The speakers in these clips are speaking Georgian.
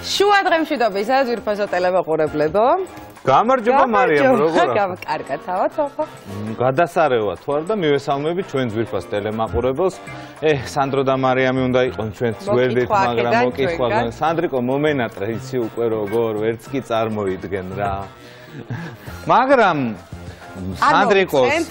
შუა დღემშვიდობისა ძვირფასო ტელემოყურებლებო. გამარჯობა მარიამ, როგორ გამ კარგად თავად ხო? გადასარევა თუ არ და მივესალმები ჩვენ ძვირფას ტელემაყურებელს. ე, სანდრო და მარიამი უნდა იყონ ჩვენ ძვერდით, მაგრამ მოკითხვა სანდრიკო მომენატრე იცი უკვე როგორ, ვერც კი წარმოიდგენ რა. მაგრამ სანდრიკოს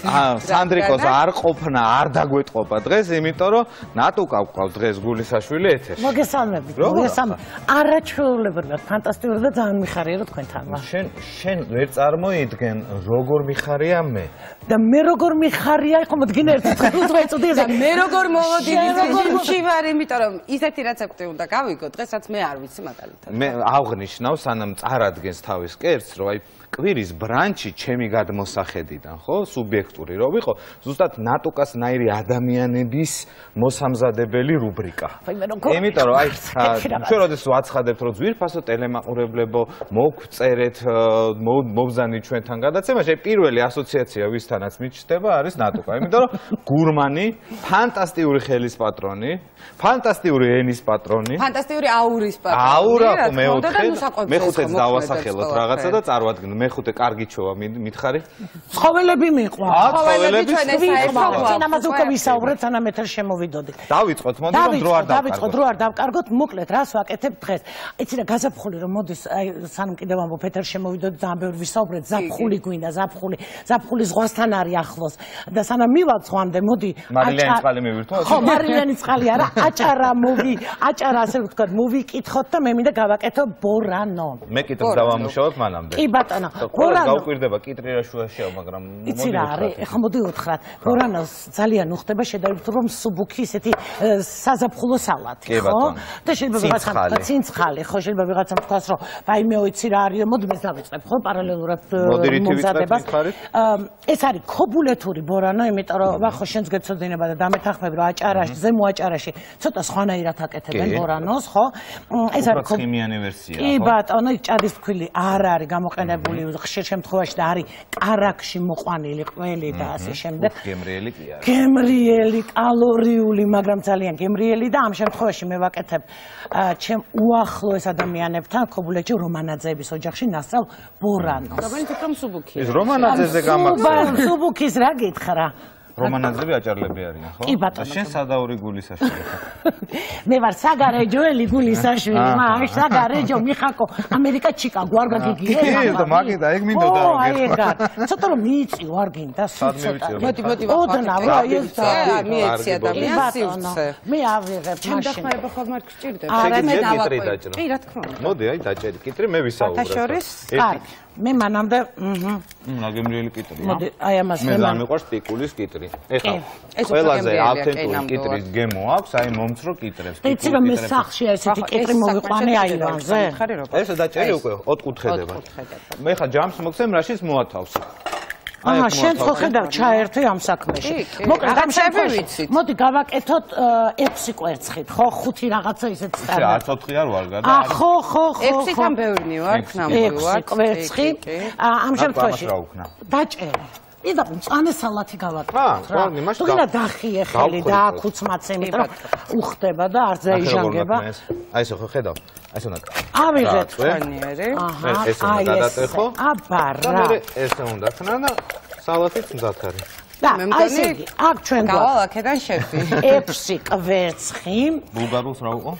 სანდრიკოს არ ყოფნა არ დაგვეტყობა დღეს იმიტომ რომ ნატუკა გვყავს დღეს გულისაშვილი ეთერში მოგესალმებით მოგესალმ არაჩვეულებრივად ფანტასტიკური და ძალიან მიხარია რომ თქვენთან ვარ შენ შენ ვერ წარმოიდგენ როგორ მიხარია მე? და მე როგორ მიხარია? ხო მოდგენ ერთი დღე წუდი და მე როგორ მოვოდი როგორში ვარ იმიტომ რომ ისეთი რაც აკვთე უნდა გავიგო დღესაც მე არ ვიცი მაგალითად. მე აღნიშნავ სანამ წარადგენს თავის კერს რომ აი კვირის ბრანჩი ჩემი გადმოსახედიდან, ხო, სუბიექტური რო ვიყო, ზუსტად ნატუკას ნაირი ადამიანების მოსამზადებელი რუბრიკა. იმიტომ რომ აი ჩვენ როდეს ვაცხადებთ რომ ძვირფასო ტელემაყურებლებო მოგწერეთ მობზანი ჩვენთან გადაცემაში, პირველი ასოციაცია ვისთანაც მიჩნდება არის ნატუკა. იმიტომ რომ გურმანი, ფანტასტიკური ხელის პატრონი, ფანტასტიკური ენის პატრონი, ფანტასტიკური აურის პატრონი. აურა მეოთხე, მეხუთეც დავასახელოთ რაღაცა და წარვადგენ მეხუთე კარგი ჩოვა მითხარი ცხოველები მიყვა. ცხოველები ჩვენ ეს საერთოდ ჩვენ ამაზე უკვე ვისაუბრეთ სანამ ეთერ შემოვიდოდი დავიწყოთ მოდი რომ დრო არ დავკარგოთ. დავიწყოთ დრო არ დავკარგოთ. მოკლედ რას ვაკეთებ დღეს? იცი რა გაზაფხული რომ მოდის აი სანამ კიდევ ამბობ ეთერ შემოვიდოდი ძალიან ბევრი ვისაუბრეთ. ზაფხული გვინდა ზაფხული ზაფხული ზღვასთან არის ახლოს. და სანამ მივალ ზღვამდე მოდი მარილიანი წყალი მივირთო ხო მარილიანი წყალი არა აჭარა მოვი აჭარა ასე ვთქვათ მოვიკითხოთ და მე მინდა გავაკეთო ბორანო. მე კიდევ დავამუშავებ მანამდე. კი ბატონო ბორანო. გავკვირდება კიტრი რა შუაშია მაგრამ მოდი რა არის ეხლა მოდი უთხრათ ბორანოს ძალიან უხდება შედარებით რომ სუბუქი ისეთი საზაფხულო სალათი ხო? და შეიძლება ვიღაცა ცინცხალი ხო? შეიძლება ვიღაცა თქვას რომ ვაიმე ოიცი რა არის მოდი მე დავიწყებ ხო? პარალელურად მომზადებას. ეს არის ქობულეთური ბორანო იმიტომ რომ ხო შენს გეცოდინება და დამეთახმები რომ აჭარაში ზემო აჭარაში ცოტა სხვანაირად აკეთებენ ბორანოს ხო? ეს არის ქიმიანი ვერსია ხო? კი ბატონო ჭადის ფქვილი არ არის გამოყენებული ხშირ შემთხვევაში და არის კარაქში მოყვანილი ყველი და ასე შემდეგ. გემრიელი კი არის. გემრიელი, კალორიული, მაგრამ ძალიან გემრიელი და ამ შემთხვევაში მე ვაკეთებ ჩემ უახლოეს ადამიანებთან ქობულეთში რომანაძეების ოჯახში ნასწავლ ბორანოს. რომელიც თვითონ სუბუქია. ეს რომანაძეზე გამახსოვს. სუბუქის რა გითხრა? რომანაძები აჭარლები არიან, ხო? კი ბატონო. შენ სადაური გულისაშვილი ხარ. მე ვარ საგარეჯოელი გულისაშვილი, მაგ საგარეჯო მიხაკო, ამერიკა ჩიკაგო არ გაგიგია. კი, და მაგიდა ეგ მინდო და რომ გეტყვა. ცოტა რომ მიიწი ვარ გინდა ცოტა. მოდი, მოდი, ოდნა რა ეს და მიეცი ადამიანს სივრცე. მე ავიღებ მაშინ. ჩემ დახმარება ხომ არ გჭირდება. არა, მე დავაკვირდი. კი, რა თქმა უნდა. მოდი, აი დაჭერი კიტრი, მე ვისაუბრებ. ფათაშორის? კარგი. მე მანამდე აჰა. ნაგემრიელი კიტრია. მოდი, აი ამას მე მე მიყვარს პიკულის კიტრი. ეხლა ყველაზე ავთენტური კიტრის გემო აქვს, აი მომცრო კიტრებს. იცი რომ მე სახში ესეთი კიტრი მოვიყვანე აივანზე. ესე დაჭერი უკვე ოთხკუთხედება. მე ხა ჯამს მოგცემ რაშიც მოათავსე. აა შენ ხო ხედავ ჩაერთე ამ საქმეში. მოკლედ ამ შემთხვევაში მოდი გავაკეთოთ 6 კვერცხით, ხო, 5 რაღაცა ისეთ სტანდარტი. არც 4 არ ვარ გადა. აა ხო, ხო, ხო. 6-თან ბევრი ვარ, ქნამი ვარ. 6 კვერცხი. ამ შემთხვევაში დაჭერე. იდა მწანე სალათი აა, გონი, მაშინ და დახიე ხელი და აკუცმაცე, იმიტომ უხდება და არ ზეიჟანგება. აი ესე ხო ხედავ. აი ესე უნდა. ავიღეთ ხანიერი. აჰა, ესე უნდა გადატეხო. აბარა. და მე ესე უნდა ხნა და სალათიც მზად არის. და ასე იგი, აქ ჩვენ გავალ აქედან შეხვი. 6 კვერცხი. ბულგარულს რა უყო?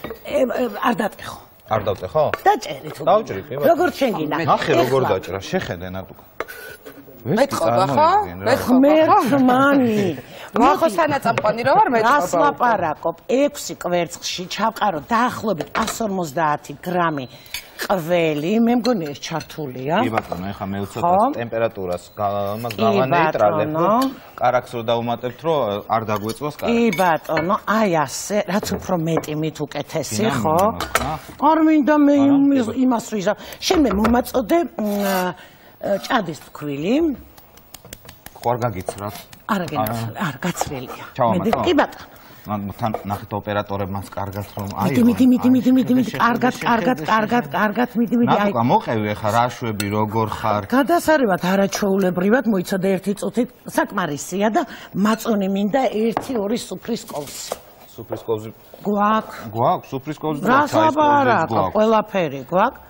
არ დატეხო. არ დავტეხო? დაჭერი თუ. დავჭრი, კი. როგორ შეგინა? ნახე როგორ დაჭრა, შეხედე ნატუკა. მეტყობა ხო? მერხმანი. მე ხო სანაწამყვანი რა ვარ მეტყობა. რას ლაპარაკობ? 6 კვერცხში ჩავყარო დაახლოებით 150 გრამი ყველი, მე მგონი ეს ჩართულია. კი ბატონო, ეხა მე უცოტა ტემპერატურას მას გავანეიტრალებ, რომ კარაქს რო დაუმატებთ, რომ არ დაგვეწვას კარაქს. კი ბატონო, აი ასე, რაც უფრო მეტი მით უკეთესი, ხო? არ მინდა მე იმას ვიზა. შენ მე მომაწოდე ჭადის ფქვილი. ხო არ გაგიცრათ? არა გენახ, არ გაცრელია. მე კი ბატონო. თან ნახეთ ოპერატორებმაც კარგად რომ აი მიდი მიდი მიდი მიდი მიდი კარგად კარგად კარგად კარგად მიდი მიდი აი. ნაკა მოყევი ხა რაშვები როგორ ხარ? გადასარევად არაჩვეულებრივად მოიცადე ერთი წუთით საკმარისია და მაწონი მინდა 1 2 სუფრის კოვს სუფრის კოვზი გვაქვს გვაქვს სუფრის კოვზი და ჩაის კოვზი გვაქვს. ყველაფერი გვაქვს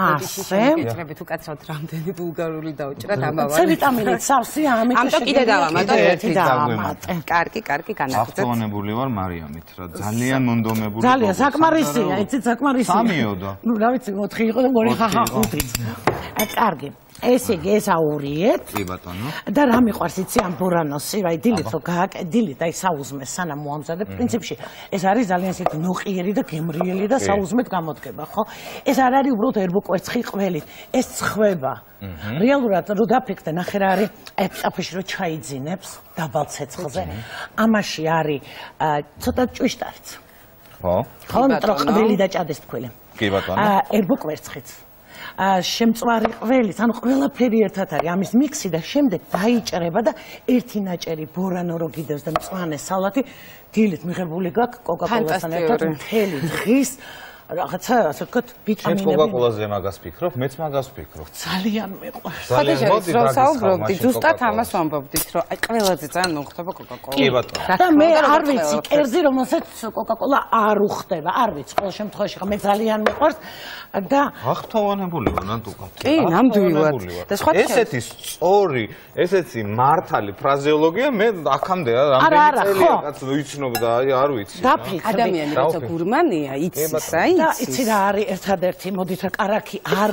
ასე. გიტრები თუ კაცრავთ რამდენი ბულგარული დაუჭრათ ამავე C ვიტამინით სავსე ამით ამიტომ კიდე დავამატო ერთი დავამატე. კარგი კარგი განაგრძობთ აქტონებული ვარ მარიამით რა. ძალიან მონდომებული ძალიან საკმარისია იცით საკმარისია სამიო და ნუ რა ვიცი 4 იყო და 2 ხახა 5 კარგი ესე იგი ეს აურიეთ. კი ბატონო. და რა მიყვარს იცი ამ ბურანოსი, აი დილით რო გააკეთილი და აი საუზმე სანამ მოამზადებ, პრინციპში ეს არის ძალიან ისეთი ნოყიერი და გემრიელი და საუზმეთ გამოდგება, ხო? ეს არ არის უბრალოდ ერბოკვერცხი ყველით, ეს ცხვება. რეალურად რო დაფიქრდე, ნახე რა არის ეპსაფში რო ჩაიძინებს დაბალ ცეცხლზე. ამაში არის ცოტა ჭვიშტარიც. ხო? ხო, მეტრო ყბელი დაჭადეს თქვილი. კი ბატონო. აა ერბოკვერცხიც. შემწვარი ყველის, ანუ ყველაფერი ერთად არის. ამის მიქსი და შემდეგ დაიჭრება და ერთი ნაჭერი ბორანო რო გიდევს და მწვანე სალათი. დილით მიღებული გაქვს კოკაკოლასთან ერთად. მთელი დღის რაღაცა ასე ვთქვათ ვიტამინები. შენ კოკაკოლაზე მაგას ფიქრობ? მეც მაგას ვფიქრობ. ძალიან მეყვარს. მოდი რომ საუბრობდი, ზუსტად ამას ვამბობდით, რომ აი ყველაზე ძალიან მოხდება კოკაკოლა. კი ბატონო. და მე არ ვიცი, კერძი რომელსაც კოკაკოლა არ უხდება, არ ვიცი, ყოველ შემთხვევაში ხა მე ძალიან მეყვარს და აღთოვანებული ვარ ნამდვილად. კი, ნამდვილად. და სხვა ესეთი სწორი, ესეთი მართალი ფრაზეოლოგია მე აქამდე რამდენი წელია კაც ვიცნობ და აი არ ვიცი. ადამიანი როცა გურმანია, იცის აი და იცი რა არის ერთადერთი, მოდით რა კარაქი არ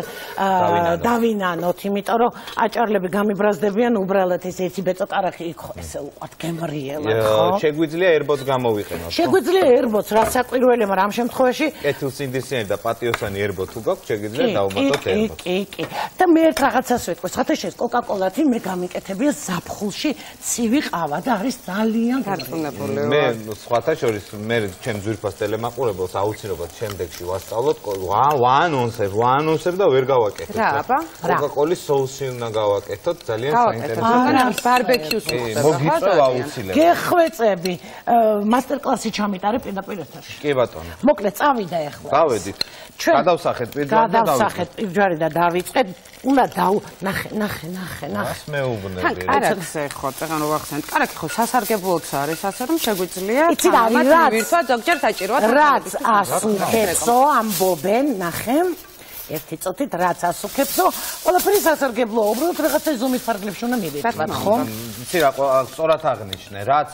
დავინანოთ, იმიტომ რომ აჭარლები გამიბრაზდებიან უბრალოდ ესე იცი ბეწო კარაქი იქ ესე უყვართ გემრიელად, ხო? შეგვიძლია ერბოც გამოვიყენოთ. შეგვიძლია ერბოც, რა საკვირველია, მაგრამ ამ შემთხვევაში კეთილსინდისიანი და პატიოსანი ერბო თუ გაქვს, შეგვიძლია დავუმატოთ ერბოც. კი, კი, კი. და მე ერთ რაღაცას ვიტყვის, ხათა შეს კოკაკოლათი მე გამიკეთებია ზაფხულში ცივი ყავა და არის ძალიან გართუნებული. მე სხვათა შორის მე ჩემ ძვირფას ტელემაყურებელს აუცილებლად შემდეგ სკოლაში ვასწავლოთ ვანონსებ, ვანონსებ და ვერ გავაკეთეთ. რა აბა? კოკა-კოლის соуსი უნდა გავაკეთოთ, ძალიან საინტერესოა. ბარბეკიუს უხდება. მოგიწევა აუცილებლად. გეხვეწები. მასტერკლასი ჩამიტარე პირდაპირ ეთერში. კი ბატონო. მოკლედ წავიდა ეხლა. წავედით. გავედით გადავსახეთ პირჯვარი და გადავსახეთ პირჯვარი და დავიწყეთ უნდა დაუ ნახე ნახე ნახე ნახე. ას მეუბნები კარაქს ხო წეგან რო ვახსენეთ კარაქი ხო სასარგებლოც არის ასე რომ შეგვიძლია იცი რა ვირთვა ზოგჯერ საჭიროა რაც ასუქებსო ამბობენ ნახე ერთი წუთით რაც ასუქებსო. ყველაფერი სასარგებლოა უბრალოდ რაღაცა ზომის ფარგლებში უნდა მივიდეთ ხო? იცი რა სწორად აღნიშნე. რაც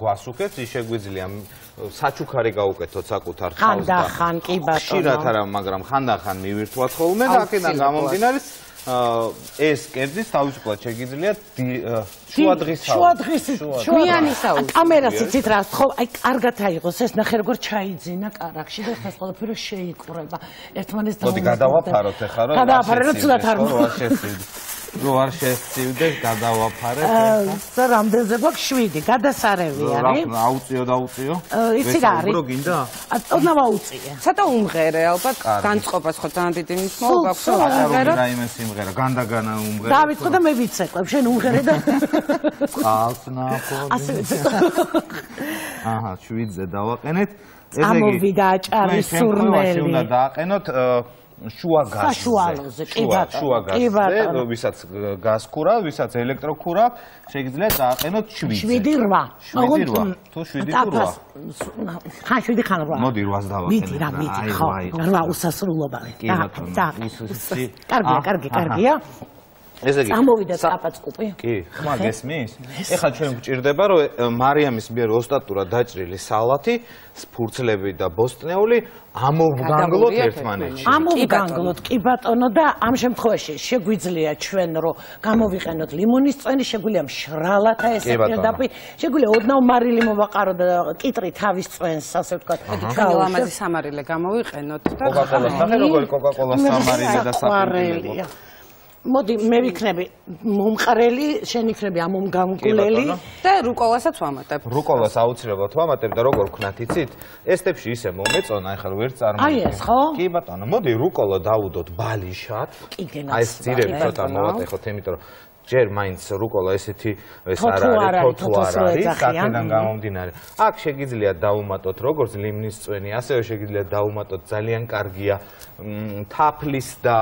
გვასუქებს ის შეგვიძლია საჩუქარი გაუკეთოთ საკუთარ ხალხს და ხან კი ბატონო. ხშირად არა მაგრამ ხანდახან მივირთვათ ხოლმე და აქედან გამომდინარე ეს კერძის თავისუფლად შეგიძლია შუადღის შუადღის შუიანი საუბრი კამერას იცით რა ხო აი კარგად აიღოს ეს ნახე როგორ ჩაიძინა კარაქში და ეს ყველაფერი შეიკრება ერთმანეთს და მოდი გადავაფაროთ ახლა რომ გადავაფაროთ ცუდად არ მოხდეს რო არ შეცივდე გადავაფარე და რამდენზე გვაქვს 7 გადასარევი არის რა აუწიო და აუწიო. იცი რა არის? რო გინდა? ოდნა ვაუწია ცოტა უმღერე ალბათ განწყობას ხო ძალიან დიდი მნიშვნელობა აქვს უმღერო რაიმე სიმღერა განდაგანა უმღერო დავიწყო და მე ვიცეკვებ შენ უმღერე და ალსნაკო ასე აჰა 7-ზე დავაყენეთ. ესე იგი ამოვიდა აჭარი სურნელი უნდა დააყენოთ შუა გაზზე. შუა გაზზე, ვისაც გაზქურა, ვისაც ელექტროქურა, შეგიძლიათ დააყენოთ 7-ზე. 7-8. 7-8. თუ 7-8. ხა 7 ხან 8. მოდი 8-ს დავაყენოთ. მიდი რა, მიდი, ხო. რა უსასრულობა. კი ბატონო. კარგია, კარგი, კარგია. ესე იგი ამოვიდა წაფაწყუპი? კი, ხმა გესმის? ეხლა ჩვენ გვჭირდება რომ მარიამის მიერ ოსტატურად დაჭრილი სალათი, ფურცლები და ბოსტნეული ამოვგანგლოთ ერთმანეთში. ამოვგანგლოთ, კი ბატონო და ამ შემთხვევაში შეგვიძლია ჩვენ რომ გამოვიყენოთ ლიმონის წვენი, შეგვიძლია მშრალათა ესე პირდაპირ, შეგვიძლია ოდნავ მარილი მოვაყარო და კიტრი თავის წვენს, ასე ვთქვათ. ჩვენ ლამაზი სამარილე გამოვიყენოთ და კოკაკოლა, სახე როგორი კოკაკოლა სამარილე და საფრინველია. მოდი მე ვიქნები მომყრელი, შენ იქნები ამომგანგულელი და რუკოლასაც ვამატებ. რუკოლას აუცილებლად ვამატებ და როგორ ვქნათ იცით? ესტებში ისე მომეწონა, ეხლა ვერ წარმოიდგინე. აი ეს ხო? კი ბატონო, მოდი რუკოლა დავუდოთ ბალიშად. აი ეს ძირები ცოტა მოვატეხოთ, იმიტომ რომ ჯერ მაინც რუკოლა ესეთი ეს არ არის თუ არ არის. აქედან გამომდინარე. აქ შეგიძლია დაუმატოთ როგორც ლიმნის წვენი ასევე შეგიძლია დაუმატოთ ძალიან კარგია. თაფლის და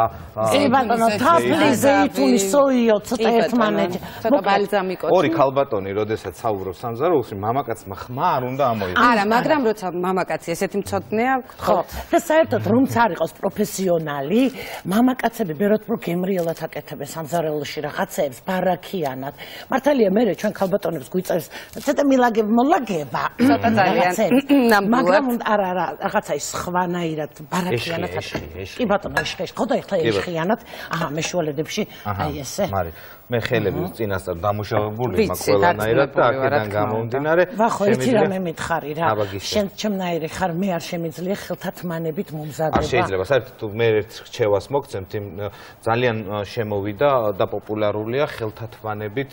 ბატონო თაფლის ზეითუნის სოიო ცოტა ერთმანეთი ცოტა ბალზამიკო ორი ქალბატონი როდესაც საუბრობს სამზარეულოში მამაკაცმა ხმა არ უნდა ამოიღოს არა მაგრამ როცა მამაკაცი ესეთი მწოდნეა ხო და საერთოდ რომც არ იყოს პროფესიონალი მამაკაცები ბეროტპრო გემრიელად აკეთებენ სამზარეულოში რაღაცეებს ბარაქიანად. მართალია მე ჩვენ ქალბატონებს გვიწევს. ცოტა მილაგებ მოლაგება. ცოტა ძალიან მაგრამ არა არა რაღაცა ის ხვანაირად ბარაქიანად კი ბატონო ეშხი ხო და ეხლა ეშხიანად აჰა მეშუალედებში აი ესე. მარი მე ხელები წინასწარ დამუშავებული მაქვს ყველანაირად და აქედან გამომდინარე ვახო იცი რა მე მითხარი რა. შენ ჩემნაირი ხარ მე არ შემიძლია ხელთათმანებით მომზადება. არ შეიძლება საერთოდ თუ მე ერთ რჩევას მოგცემთ იმ ძალიან შემოვიდა და პოპულარულია ხელთათმანებით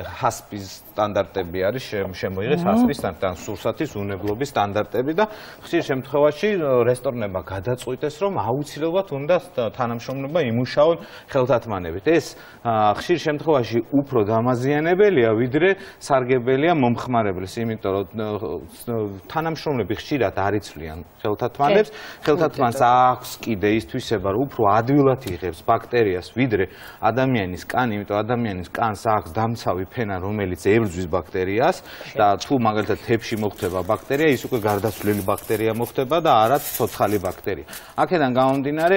ჰასპის სტანდარტები არის შემოიღეს ჰასპის სტანდარტი სურსათის უნებლობის სტანდარტები და ხშირ შემთხვევაში რესტორნებმა გადაწყვიტეს რომ აუცილებლად უნდა თანამშრომლობა იმუშაონ ხელთათმანებით ეს ხშირ შემთხვევაში უფრო დამაზიანებელია ვიდრე სარგებელია მომხმარებლის, იმიტომ რომ თანამშრომლები ხშირად არიცვლიან ხელთათმანებს, ხელთათმანს აქვს კიდე ის თვისება, რომ უფრო ადვილად იღებს ბაქტერიას ვიდრე ადამიანის კანი, იმიტომ ადამიანის კანს აქვს დამცავი ფენა, რომელიც ებრძვის ბაქტერიას და თუ მაგალითად თებში მოხდება ბაქტერია, ის უკვე გარდაცვლილი ბაქტერია მოხდება და არა ცოცხალი ბაქტერია. აქედან გამომდინარე,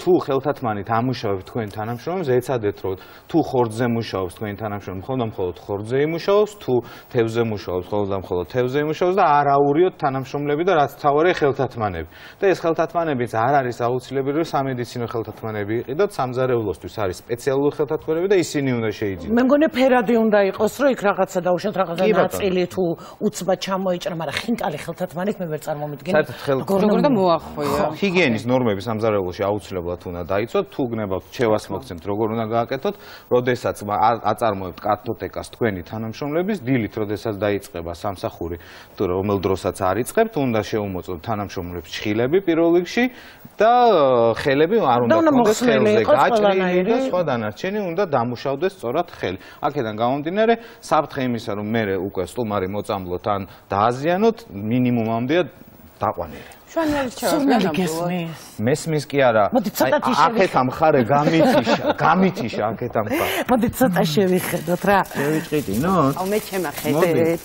თუ ხელთათმანით ამუშავებ თქვენ თანამშრომლებს, ეცადეთ რომ თუ ხორცზე მუშაობს თქვენი თანამშრომელი, მხოლოდ მხოლოდ ხორცზე იმუშაობს, თუ თევზზე მუშაობს, მხოლოდ მხოლოდ თევზზე იმუშაობს და არ აურიოთ თანამშრომლები და რაც თავარი ხელთათმანები. და ეს ხელთათმანებიც არ არის აუცილებელი, რომ სამედიცინო ხელთათმანები იყიდოთ, სამზარეულოსთვის არის სპეციალური ხელთათმანები და ისინი უნდა შეიძინოთ. მე მგონი ფერადი უნდა იყოს, რომ იქ რაღაცა დაუშვათ, რაღაცა ნაწილი თუ უცბა ჩამოიჭრა, მაგრამ ხინკალი ხელთათმანით მე ვერ წარმომიდგენ. როგორ უნდა მოახვია? ჰიგიენის ნორმები სამზარეულოში აუცილებლად უნდა დაიცვათ, თუ გნებავთ ჩევას მოგცემთ, როგორ უნდა გააკეთოთ, როდესაც აწარმოებთ კარტოტეკას თქვენი თანამშრომლების დილით, როდესაც დაიწყება სამსახური, თუ რომელ დროსაც არიწყებთ, უნდა შეუმოწოთ თანამშრომლებს ჭხილები პირველ რიგში და ხელები არ უნდა კონდეს ხელზე გაჭრილი და სხვა დანარჩენი უნდა დამუშავდეს სწორად ხელი. აქედან გამომდინარე, საფრთხე იმისა, რომ მე უკვე სტუმარი მოწამლოთ ან დააზიანოთ, მინიმუმამდეა დაყვანილი. შვანიერი ჩავარდა. მესმის კი არა. აქეთ ამხარე გამითიშა, გამითიშა აქეთ ამხარე. მოდი ცოტა შევიხედოთ რა. შევიჭრიტინოთ? აუ მე ჩემა ხედეთ.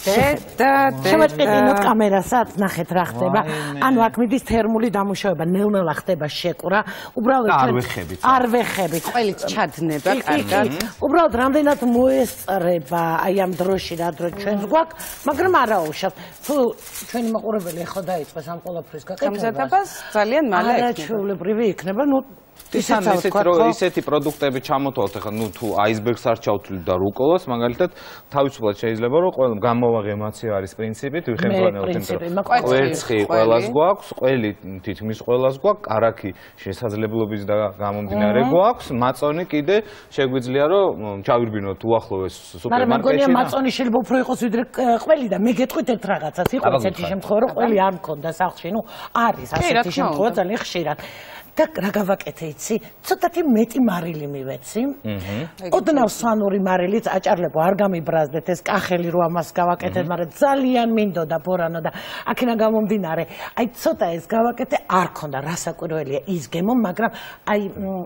და შემოჭედინოთ კამერასაც, ნახეთ რა ხდება. ანუ აქ მიდის თერმული დამუშავება, ნელ-ნელა ხდება შეკვრა. უბრალოდ არ ვეხებით. არ ვეხებით. ყველით ჩადნება კარგად. უბრალოდ რამდენად მოესწრება აი ამ დროში რა დრო ჩვენს გვაქვს, მაგრამ არა უშავს. თუ ჩვენი მაყურებელი ხო დაიწყეს ამ ყოლაფრის გაკეთებას. გამზადებას ძალიან მალე ექნება. არა, ჩვეულებრივი იქნება, ნუ ისეთ ისეთ რომ ისეთი პროდუქტები ჩამოთვალთ ახლა ნუ თუ აისბერგს არ ჩავთვლით და რუკოლას მაგალითად თავისუფლად შეიძლება რომ ყველა გამოვაღემაცია არის პრინციპით ვიხემძღვანელოთ იმიტომ რომ კვერცხი ყველას გვაქვს ყველი თითქმის ყველას გვაქვს караკი შესაძლებლობის და გამომდინარე გვაქვს მაწონი კიდე შეგვიძლია რომ ჩავირბინოთ უახლოვეს სუპერმარკეტში მაგრამ მგონია მაწონი შეიძლება უფრო იყოს ვიდრე ყველი და მე გეტყვით ერთ რაღაცას იყო ესეთი შემთხვევა რომ ყველი არ მქონდა სახლში. ნუ არის ასეთი შემთხვევა ძალიან ხშირად. და რა გავაკეთე იცი? ცოტათი მეტი მარილი მივეცი. ოდნავ სვანური მარილიც აჭარლებო არ გამიბრაზდეთ ეს კახელი რო ამას გავაკეთეთ, მაგრამ ძალიან მინდოდა ბორანო და აქინა გამომდინარე, აი ცოტა ეს გავაკეთე, არ ქონდა რასაკვირველია ის გემო, მაგრამ აი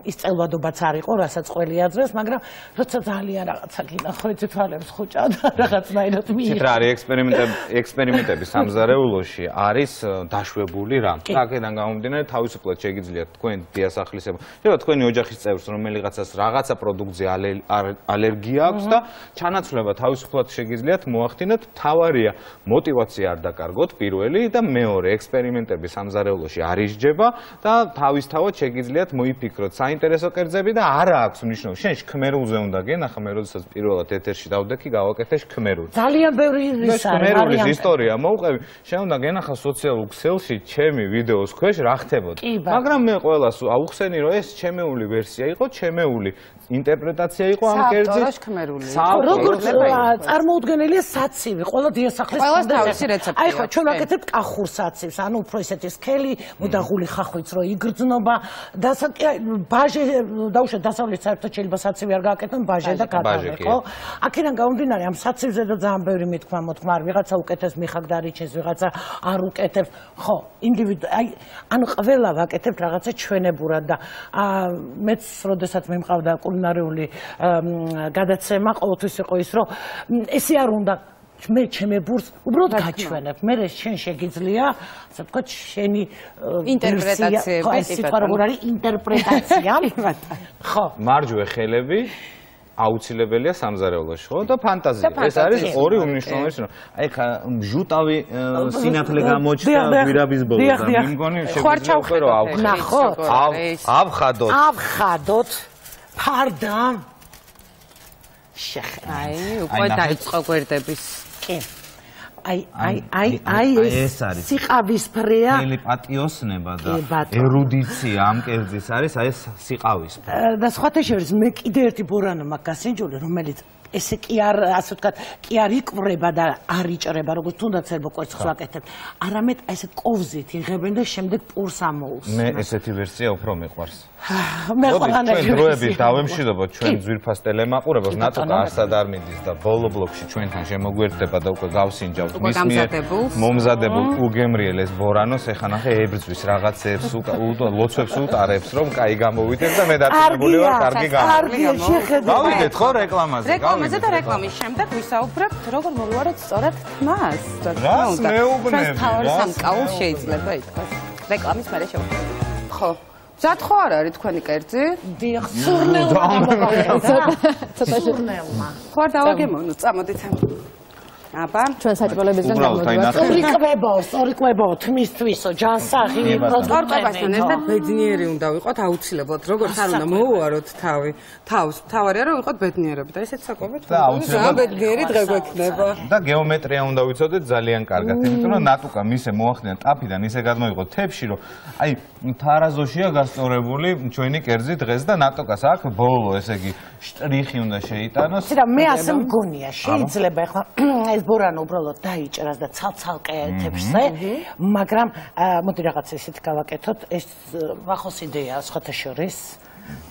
ის წელვადობაც არ იყო, რასაც ყველი აძრეს, მაგრამ როცა ძალიან რაღაცა გინახო იცი თვალებს ხუჭა და რაღაცნაირად მიიღო. რა არის ექსპერიმენტები, ექსპერიმენტები სამზარეულოში არის დაშვებული რა. აქედან გამომდინარე თავისუფლად შეგიძლიათ თქვენ დიასახლისება. შეიძლება თქვენი ოჯახის წევრს რომელიღაცას რაღაცა პროდუქტზე ალერგია აქვს და ჩანაცვლება თავისუფლად შეგიძლიათ მოახდინოთ. თავარია мотивация არ დაკარგოთ პირველი და მეორე ექსპერიმენტები სამზარეულოში არ ისჯება და თავისთავად შეგიძლიათ მოიფიქროთ საინტერესო კერძები და არა აქვს მნიშვნელობა. შენ შქმერულზე უნდა გენახა, მე როდესაც პირველად ეთერში დავდექი, გავაკეთე შქმერული. ძალიან ბევრი ის არის. შქმერულის ისტორია მოუყევი, შენ უნდა გენახა სოციალურ ქსელში ჩემი ვიდეოს ქვეშ რა ხდებოდა. მაგრამ მე ყველას აუხსენი რომ ეს ჩემეული ვერსია იყო, ჩემეული ინტერპრეტაცია იყო ამ კერძის. საავტორო შქმერული. როგორც წარმოუდგენელია საცივი, ყველა დიასახლის ყველას თავისი რეცეპტია. აი ხო, ჩვენ ვაკეთებთ კახურ საცივს, ანუ უფრო ისეთი სქელი, მოდაღული ხახვიც რო იგრძნობა, დასაკი ბაჟე დაუშვათ დასავლეთ საერთოდ შეიძლება საცივი არ გააკეთონ ბაჟე და კატალე, ხო? აქედან გამომდინარე ამ საცივზე და ძალიან ბევრი მithქმა მოთქმა არ ვიღაცა უკეთეს მიხაკ დარიჩეს, ვიღაცა არ უკეთებს, ხო, ინდივიდუ აი ანუ ყველა ვაკეთებთ რაღაცა ჩვენებურად და მეც როდესაც მიმყავდა კულინარიული გადაცემა ყოველთვის იყო ის რომ ესე არ უნდა მე ჩემე ბურს უბრალოდ გაჩვენებ. მე შენ შეგიძლია, ასე ვთქვათ, შენი ინტერპრეტაციები, ეს სიტყვა როგორ არის ინტერპრეტაცია? ხო. მარჯვე ხელები აუცილებელია სამზარეულოში, ხო? და ფანტაზია. ეს არის ორი უმნიშვნელოვანესი რომ აი ხა ჟუტავი სინათლე გამოჩნდა გვირაბის ბოლოს და მე მგონი შეგვიძლია რომ ავხადოთ. ავხადოთ. ავხადოთ. ფარდა შეხედა. აი, უკვე დაიწყო გვერდების. კი. აი, აი, აი, აი ეს არის. სიყავის ფრეა. მთელი პატიოსნება და ერუდიცია ამ კერძის არის აი ეს სიყავის. და სხვათა შორის მე კიდე ერთი ბორანო მაქვს გასინჯული, რომელიც ესე კი არ ასე ვთქვათ, კი არ იკვრება და არ იჭრება, როგორც თუნდაც ერბო კვერცხს ვაკეთებ. არამედ აი ესე კოვზით იღებენ და შემდეგ პურს ამოუს. მე ესეთი ვერსია უფრო მიყვარს. მე ყველანაირი ჩვენ დროებით დავემშვიდობოთ ჩვენ ძვირფას ტელემაყურებელს ნატოკა არსად არ მიდის და ბოლო ბლოკში ჩვენთან შემოგვერდება და უკვე გავსინჯავთ მის მიერ მომზადებულ უგემრიელ ეს ბორანოს ეხა ნახე ებრძვის რაღაცებს უტო ლოცვებს უტარებს რომ კაი გამოვიდეთ და მე დარწმუნებული ვარ კარგი გამოვიდეთ. გავიდეთ ხო რეკლამაზე გავიდეთ. რეკლამაზე და რეკლამის შემდეგ ვისაუბრებთ როგორ მოვუარეთ სწორად თმას. რას მეუბნები? რას თავი სამკაულ შეიძლება ითქვას. რეკლამის მერე შევხვდებით. ხო. ზად ხო არ არის თქვენი კერძი? დიახ, სურნელმა გამოვაკეთე. ცოტა სურნელმა. ხო არ დავაგემოვნო, წამოდით. აბა, ჩვენ საჭმელებისგან გამოდივართ. ორი კვებო, ორი კვებო, თმისთვისო, ჯანსაღი, პროდუქტებასთან ერთად ბედნიერი უნდა ვიყოთ აუცილებლად. როგორც არ უნდა მოუაროთ თავი, თავს, თავარია რომ ვიყოთ ბედნიერები და ესეც საკვებად. და აუცილებლად ბედნიერი დღე გვექნება. და გეომეტრია უნდა ვიცოდეთ ძალიან კარგად, იმიტომ რომ ნატუკა მისე მოახდინა ტაფიდან ისე გადმოიღო თებში, რომ აი თარაზოშია გასწორებული ჩვენი კერძი დღეს და ნატოკას აქ ბოლო, ესე იგი, შტრიხი უნდა შეიტანოს. ცირა მე ასე მგონია, შეიძლება ახლა ეს ბორანო უბრალოდ დაიჭრას და ცალცალკე თებსზე, მაგრამ მოდი რაღაც ისეთ გავაკეთოთ, ეს ახოს იდეაა სხვათა შორის.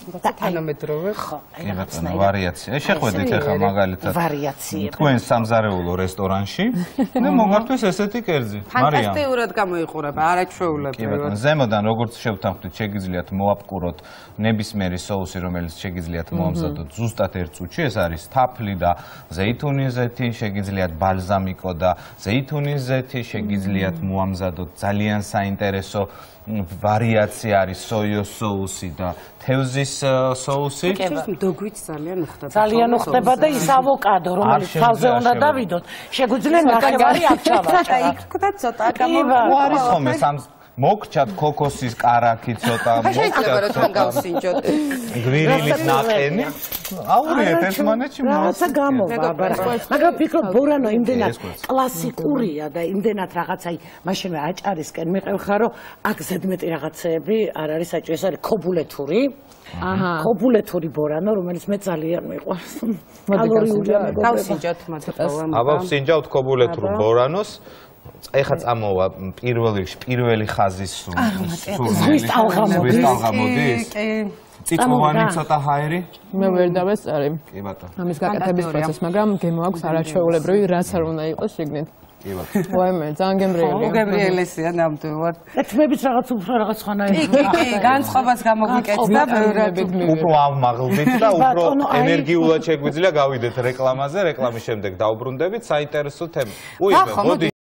თანამედროვე ხო აი რაღაცნაირად ვარიაცია. შეხვედით ახლა მაგალითად. ვარიაციები თქვენ სამზარეულო რესტორანში და მოგართვის ესეთი კერძი. მარიამ ფანტასტიკურად გამოიყურება არაჩვეულებრივად ზემოდან როგორც შევთანხმდით შეგიძლიათ მოაპკუროთ ნებისმიერი соуსი რომელიც შეგიძლიათ მოამზადოთ ზუსტად ერთ წუთში. ეს არის თაფლი და ზეითუნის ზეთი შეგიძლიათ ბალზამიკო და ზეითუნის ზეთი შეგიძლიათ მოამზადოთ ძალიან საინტერესო ვარიაცია არის სოიო соуსი და თევზის соуსი. თევზის მდოგვიც ძალიან უხდება. ძალიან უხდება და ის ავოკადო, რომელიც თავზე უნდა დავიდოთ, შეგვიძლია ნახევარი არ ჩავაჭრა. იქ ხდება ცოტა გამო. არის ხოლმე სამ მოგჩათ ქოქოსის კარაკი ცოტა შეიძლება რომ თან გავსინჯოთ. გვირილის ნაყენი. აურიეთ ერთმანეთში რაღაცა გამოვა, მაგრამ ფიქრობ ბორანო იმდენად კლასიკურია და იმდენად რაღაცა მაშინვე აჭარისკენ მიყევ ხარ რომ აქ ზედმეტი რაღაცეები არ არის საჭირო, ეს არის ქობულეთური. აჰა. ქობულეთური ბორანო, რომელიც მე ძალიან მიყვარს. კალორიულია, გავსინჯოთ მათეთოვა. აბა ვსინჯავთ ქობულეთურ ბორანოს. ეხა წამოვა პირველ რიგში პირველი ხაზის სულ ზღვის ტალღამოდის კი წიწვოვანი ცოტა ჰაერი? მე ვერ დავესწარი. კი ბატონო. ამის გაკეთების პროცესს მაგრამ გემო აქვს არაჩვეულებრივი რაც არ უნდა იყოს შეგნით კი ბატონო. ვაიმე, ძალიან გემრიელია. გემრიელესია ნამდვილად. თმებით რაღაც უფრო რაღაც ხანაა. კი, კი, განწყობას გამოგვიკეთდა ბევრად. უფრო ამაღლდით და უფრო ენერგიულად შეგვიძლია გავიდეთ რეკლამაზე, რეკლამის შემდეგ დავბრუნდებით საინტერესო თემა. უიმე, მოდი